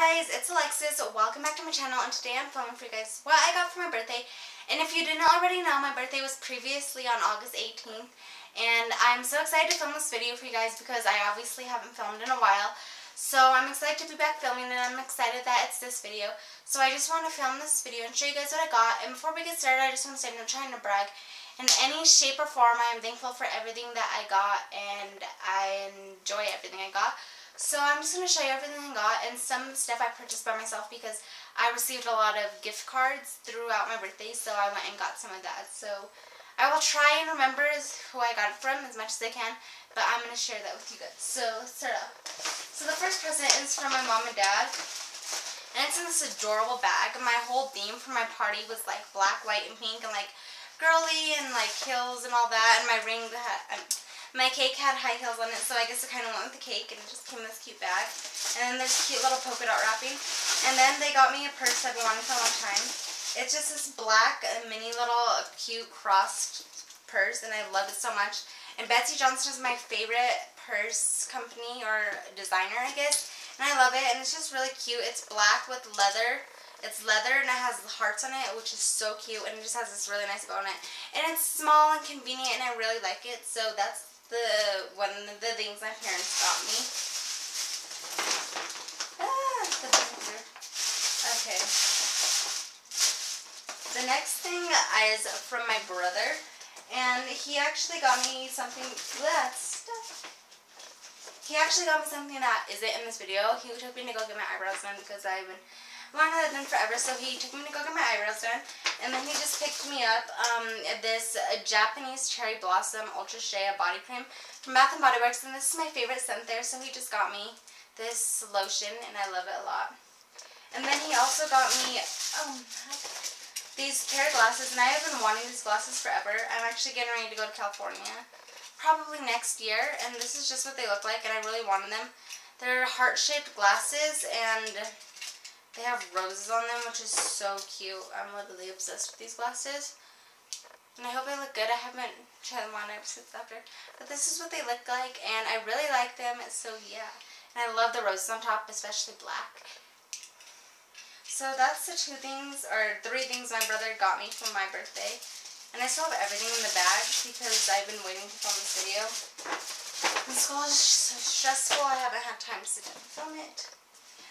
guys, it's Alexis. Welcome back to my channel and today I'm filming for you guys what I got for my birthday. And if you didn't already know, my birthday was previously on August 18th. And I'm so excited to film this video for you guys because I obviously haven't filmed in a while. So I'm excited to be back filming and I'm excited that it's this video. So I just want to film this video and show you guys what I got. And before we get started, I just want to say I'm trying to brag. In any shape or form, I am thankful for everything that I got and I enjoy everything I got. So I'm just going to show you everything I got and some stuff I purchased by myself because I received a lot of gift cards throughout my birthday, so I went and got some of that. So I will try and remember who I got it from as much as I can, but I'm going to share that with you guys. So let's start off. So the first present is from my mom and dad. And it's in this adorable bag. My whole theme for my party was like black, white, and pink, and like girly, and like hills and all that. And my ring had, um, my cake had high heels on it, so I guess it kind of went with the cake, and it just came in this cute bag. And then there's cute little polka dot wrapping. And then they got me a purse that I've been wanting for a long time. It's just this black, uh, mini little, cute, crossed purse, and I love it so much. And Betsey Johnson is my favorite purse company, or designer, I guess. And I love it, and it's just really cute. It's black with leather. It's leather and it has hearts on it, which is so cute, and it just has this really nice bow on it. And it's small and convenient, and I really like it, so that's the one of the things my parents got me. Ah, the okay. The next thing is from my brother, and he actually got me something. That stuff. He actually got me something that isn't in this video. He took me to go get my eyebrows done because I've been wanting that done forever. So he took me to go get my eyebrows done. And then he just picked me up um, this uh, Japanese Cherry Blossom Ultra Shea Body Cream from Bath & Body Works. And this is my favorite scent there, so he just got me this lotion, and I love it a lot. And then he also got me oh, these pair of glasses, and I have been wanting these glasses forever. I'm actually getting ready to go to California, probably next year, and this is just what they look like, and I really wanted them. They're heart-shaped glasses, and they have roses on them, which is so cute. I'm literally obsessed with these glasses. And I hope they look good. I haven't tried them on ever since after. But this is what they look like, and I really like them, so yeah. And I love the roses on top, especially black. So that's the two things, or three things my brother got me for my birthday. And I still have everything in the bag because I've been waiting to film this video. And school is so stressful, I haven't had time to sit down and film it.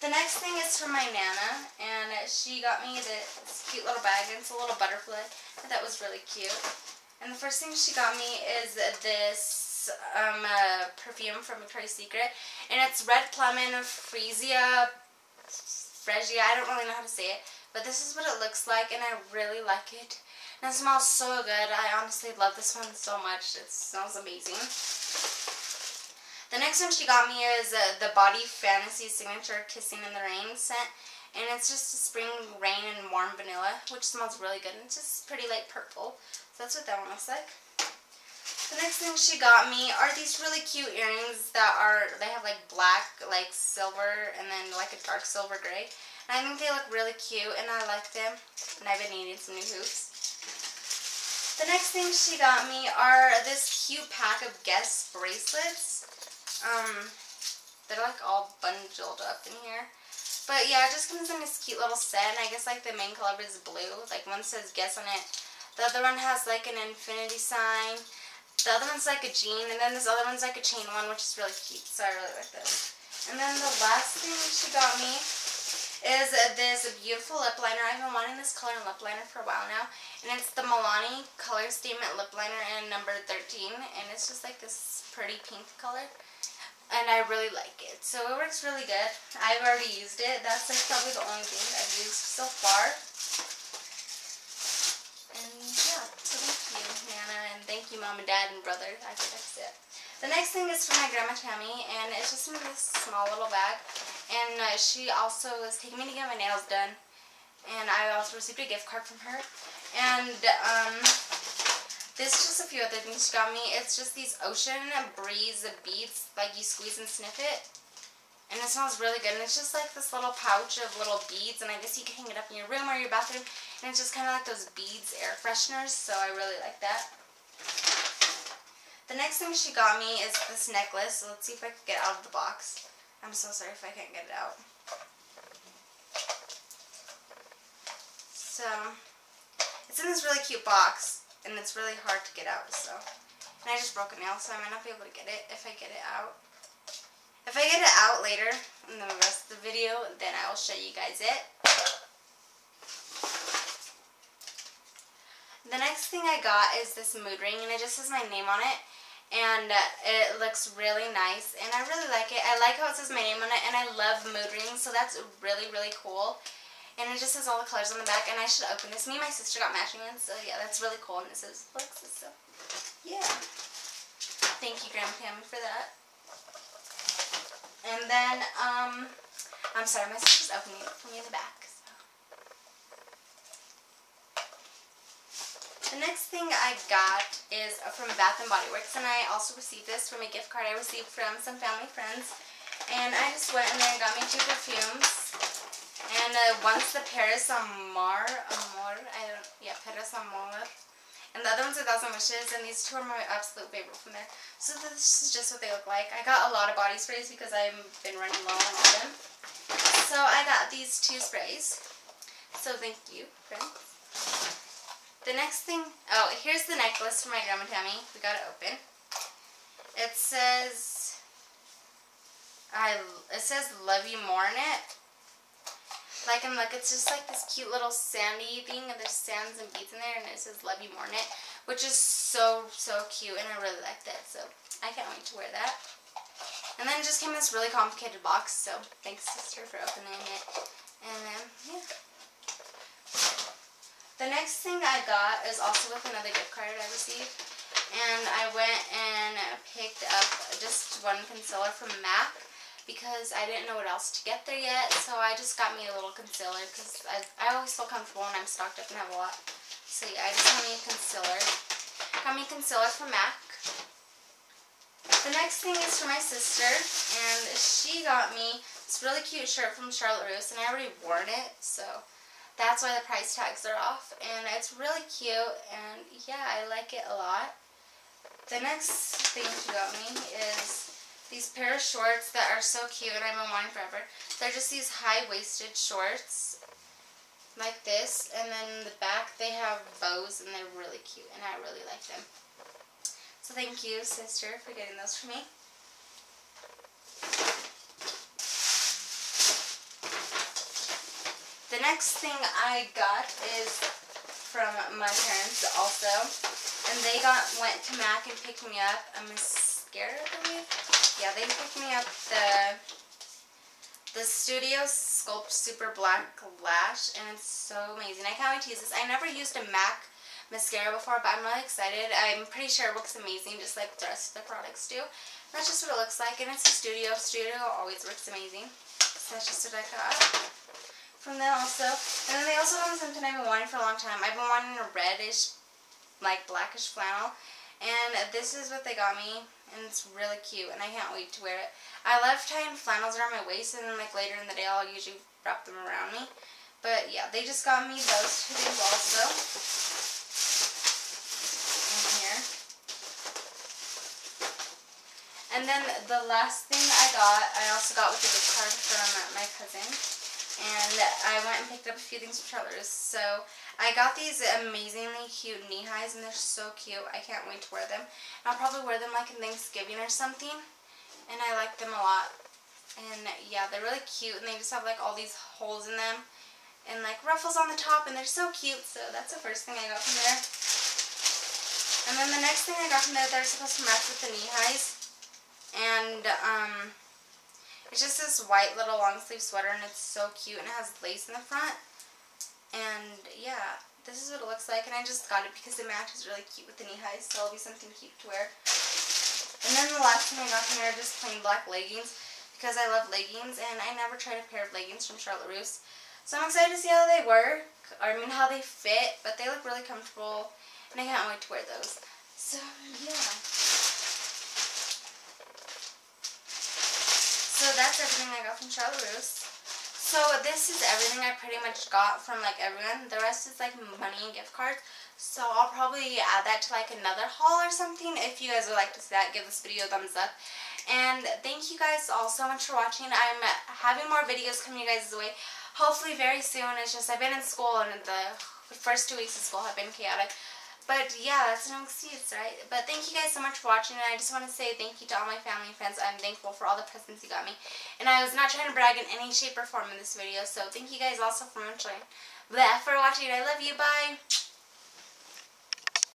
The next thing is from my Nana, and she got me this cute little bag, and it's a little butterfly. That was really cute. And the first thing she got me is this um, uh, perfume from Victoria's Secret, and it's Red Plum and Freesia, Fresia, I don't really know how to say it, but this is what it looks like, and I really like it. And it smells so good. I honestly love this one so much. It smells amazing. The next one she got me is uh, the Body Fantasy Signature Kissing in the Rain scent. And it's just a spring rain and warm vanilla, which smells really good. And it's just pretty light purple. So that's what that one looks like. The next thing she got me are these really cute earrings that are, they have like black, like silver, and then like a dark silver gray. And I think they look really cute, and I like them. And I've been needing some new hoops. The next thing she got me are this cute pack of Guess bracelets. Um, they're like all bundled up in here. But yeah, it just comes in this cute little set, and I guess like the main color is blue. Like one says guess on it. The other one has like an infinity sign. The other one's like a jean, and then this other one's like a chain one, which is really cute, so I really like those. And then the last thing she got me is this a beautiful lip liner. I've been wanting this color lip liner for a while now. And it's the Milani Color Statement Lip Liner in number 13. And it's just like this pretty pink color and I really like it. So it works really good. I've already used it. That's like probably the only thing I've used so far. And yeah, so thank you, Nana, and thank you, Mom and Dad and brother. I think that's it. The next thing is from my Grandma Tammy, and it's just in this small little bag. And uh, she also is taking me to get my nails done. And I also received a gift card from her. And, um, this is just a few other things she got me. It's just these Ocean Breeze beads, like you squeeze and sniff it. And it smells really good. And it's just like this little pouch of little beads. And I guess you can hang it up in your room or your bathroom. And it's just kind of like those beads air fresheners. So I really like that. The next thing she got me is this necklace. So let's see if I can get out of the box. I'm so sorry if I can't get it out. So, it's in this really cute box, and it's really hard to get out, so. And I just broke a nail, so I might not be able to get it if I get it out. If I get it out later in the rest of the video, then I will show you guys it. The next thing I got is this mood ring, and it just has my name on it and it looks really nice and I really like it. I like how it says my name on it and I love mood rings so that's really really cool and it just has all the colors on the back and I should open this. Me and my sister got matching ones so yeah that's really cool and it says Alexis so yeah. Thank you Grandma Tammy for that. And then um I'm sorry my sister's opening it for me in the back. The next thing I got is from Bath & Body Works, and I also received this from a gift card I received from some family friends. And I just went in there and got me two perfumes. And uh, one's the Paris Amar, Amor, I don't, yeah, Paris Amor. And the other one's A Thousand Wishes, and these two are my absolute favorite from there. So this is just what they look like. I got a lot of body sprays because I've been running low on them. So I got these two sprays. So thank you, friends. The next thing, oh, here's the necklace for my Grandma Tammy. We got it open. It says, I, it says love you more in it. Like, and look, it's just like this cute little sandy thing, and there's sands and beads in there, and it says love you more in it, which is so, so cute, and I really like that, so I can't wait to wear that. And then just came this really complicated box, so thanks, sister, for opening it. And then, yeah. The next thing I got is also with another gift card I received. And I went and picked up just one concealer from MAC because I didn't know what else to get there yet. So I just got me a little concealer because I, I always feel comfortable when I'm stocked up and have a lot. So yeah, I just got me a concealer. Got me concealer from MAC. The next thing is for my sister, and she got me this really cute shirt from Charlotte Russe, and I already worn it, so that's why the price tags are off. And it's really cute. And yeah, I like it a lot. The next thing she got me is these pair of shorts that are so cute and I've been wanting forever. They're just these high-waisted shorts like this. And then the back they have bows and they're really cute and I really like them. So thank you, sister, for getting those for me. The next thing I got is from my parents also. And they got went to MAC and picked me up a mascara, I believe. Yeah, they picked me up the the Studio Sculpt Super Black Lash, and it's so amazing. I can't wait to use this. I never used a MAC mascara before, but I'm really excited. I'm pretty sure it looks amazing, just like the rest of the products do. That's just what it looks like, and it's a Studio. Studio always works amazing. So that's just what I got from them also. And then they also have something I've been wanting for a long time. I've been wanting a reddish, like blackish flannel. And this is what they got me. And it's really cute. And I can't wait to wear it. I love tying flannels around my waist. And then like later in the day I'll usually wrap them around me. But yeah, they just got me those two things also. In here. And then the last thing I got, I also got with a gift card from my cousin and I went and picked up a few things from Charlotte So I got these amazingly cute knee highs and they're so cute. I can't wait to wear them. And I'll probably wear them like in Thanksgiving or something. And I like them a lot. And yeah, they're really cute and they just have like all these holes in them. And like ruffles on the top and they're so cute. So that's the first thing I got from there. And then the next thing I got from there, they're supposed to match with the knee highs. And um, it's just this white little long sleeve sweater and it's so cute and it has lace in the front. And yeah, this is what it looks like and I just got it because it matches really cute with the knee highs so it'll be something cute to wear. And then the last thing I got from there are just plain black leggings because I love leggings and I never tried a pair of leggings from Charlotte Russe. So I'm excited to see how they work, or I mean how they fit, but they look really comfortable and I can't wait to wear those. So yeah. So that's everything I got from Charlotte Russe. So this is everything I pretty much got from like everyone. The rest is like money and gift cards. So I'll probably add that to like another haul or something. If you guys would like to see that, give this video a thumbs up. And thank you guys all so much for watching. I'm having more videos coming you guys' way. hopefully very soon. It's just I've been in school and the first two weeks of school have been chaotic. But yeah, that's no excuse, right? But thank you guys so much for watching, and I just want to say thank you to all my family and friends. I'm thankful for all the presents you got me. And I was not trying to brag in any shape or form in this video, so thank you guys also for watching. But for watching. I love you. Bye.